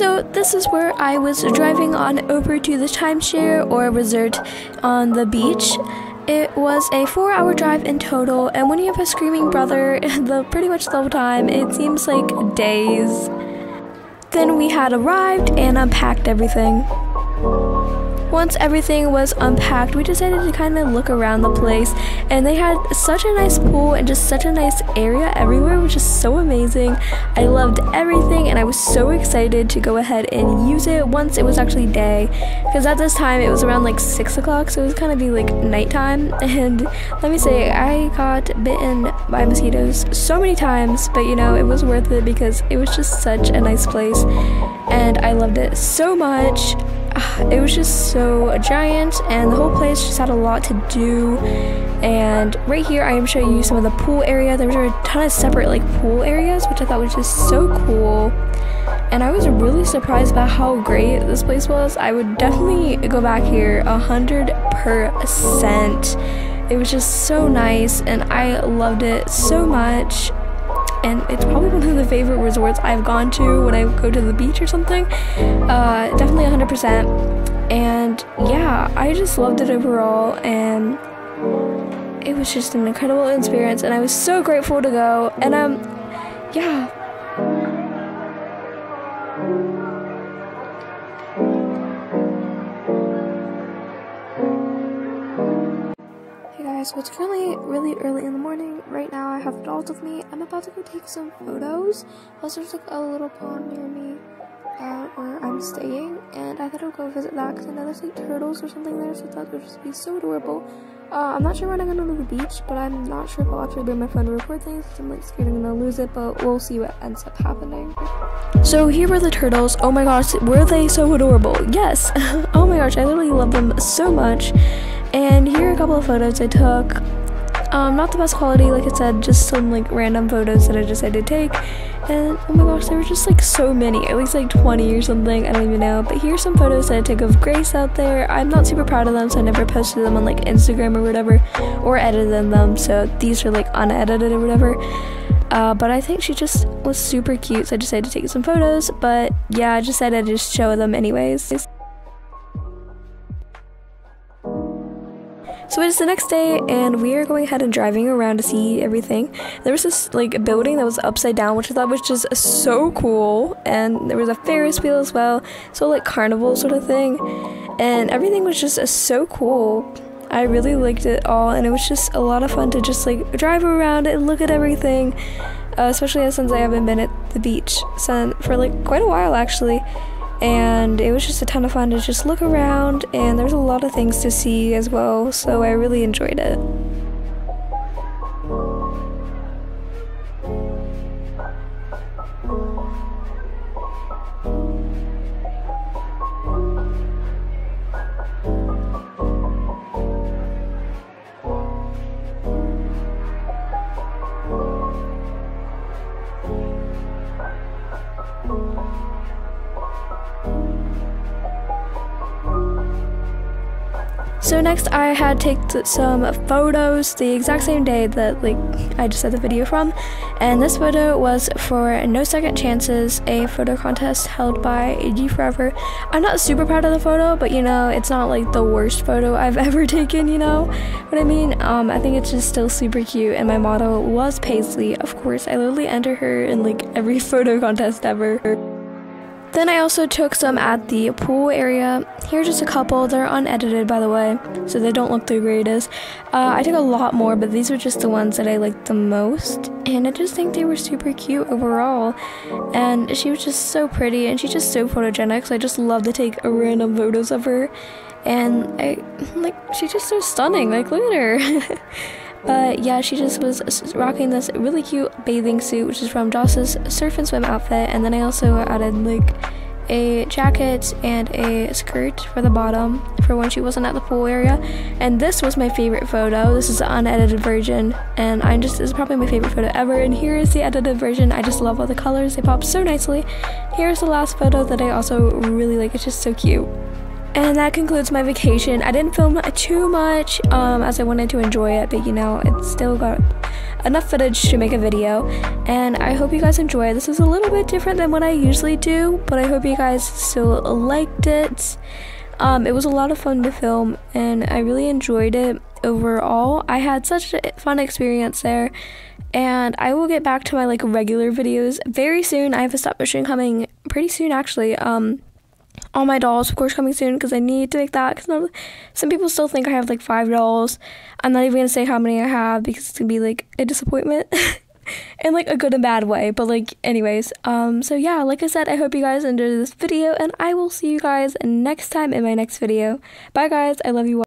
So this is where I was driving on over to the timeshare or resort on the beach. It was a four hour drive in total, and when you have a screaming brother the pretty much the whole time, it seems like days. Then we had arrived and unpacked everything. Once everything was unpacked, we decided to kind of look around the place, and they had such a nice pool and just such a nice area everywhere, which is so amazing. I loved everything, and I was so excited to go ahead and use it once it was actually day, because at this time it was around like 6 o'clock, so it was kind of be like nighttime. And let me say, I got bitten by mosquitoes so many times, but you know, it was worth it because it was just such a nice place, and I loved it so much it was just so giant and the whole place just had a lot to do. And right here I am showing you some of the pool area. There were a ton of separate like pool areas which I thought was just so cool. And I was really surprised about how great this place was. I would definitely go back here a hundred percent. It was just so nice and I loved it so much and it's probably one of the favorite resorts I've gone to when I go to the beach or something. Uh, definitely 100%. And yeah, I just loved it overall, and it was just an incredible experience, and I was so grateful to go. And um, yeah, guys, so it's currently really early in the morning. Right now, I have dolls with me. I'm about to go take some photos. Also, there's like a little pond near me uh, where I'm staying, and I thought I'd go visit that because I know there's like turtles or something there, so it would just be so adorable. Uh, I'm not sure when I'm gonna go to the beach, but I'm not sure if I'll actually bring my phone to record things. I'm like scared I'm gonna lose it, but we'll see what ends up happening. So here were the turtles. Oh my gosh, were they so adorable? Yes. oh my gosh, I literally love them so much. And here are a couple of photos I took. Um, not the best quality, like I said, just some like random photos that I decided to take. And oh my gosh, there were just like so many, at least like 20 or something, I don't even know. But here's some photos that I took of Grace out there. I'm not super proud of them, so I never posted them on like Instagram or whatever, or edited them. So these are like unedited or whatever. Uh, but I think she just was super cute, so I decided to take some photos. But yeah, I decided to just show them anyways. So it is the next day, and we are going ahead and driving around to see everything. There was this like building that was upside down, which I thought was just so cool, and there was a Ferris wheel as well, so like carnival sort of thing, and everything was just so cool. I really liked it all, and it was just a lot of fun to just like drive around and look at everything, uh, especially since I haven't been at the beach for like quite a while actually and it was just a ton of fun to just look around and there's a lot of things to see as well so I really enjoyed it. So next I had taken some photos the exact same day that like I just had the video from and this photo was for No Second Chances, a photo contest held by AG Forever. I'm not super proud of the photo, but you know, it's not like the worst photo I've ever taken, you know what I mean? Um, I think it's just still super cute and my model was Paisley. Of course, I literally enter her in like every photo contest ever. Then I also took some at the pool area. Here's just a couple. They're unedited, by the way, so they don't look the greatest. Uh, I took a lot more, but these were just the ones that I liked the most. And I just think they were super cute overall. And she was just so pretty, and she's just so photogenic, so I just love to take random photos of her. And I, like, she's just so stunning. Like, look at her. But yeah, she just was rocking this really cute bathing suit, which is from Joss's surf and swim outfit. And then I also added like a jacket and a skirt for the bottom for when she wasn't at the pool area. And this was my favorite photo. This is the unedited version, and I'm just this is probably my favorite photo ever. And here is the edited version. I just love all the colors; they pop so nicely. Here's the last photo that I also really like. It's just so cute. And that concludes my vacation. I didn't film too much um, as I wanted to enjoy it, but you know, it still got enough footage to make a video. And I hope you guys enjoy. This is a little bit different than what I usually do, but I hope you guys still liked it. Um, it was a lot of fun to film, and I really enjoyed it overall. I had such a fun experience there, and I will get back to my like regular videos very soon. I have a stop motion coming pretty soon, actually. Um, all my dolls, of course, coming soon because I need to make that. Because some people still think I have like five dolls. I'm not even gonna say how many I have because it's gonna be like a disappointment. in like a good and bad way but like anyways um so yeah like i said i hope you guys enjoyed this video and i will see you guys next time in my next video bye guys i love you all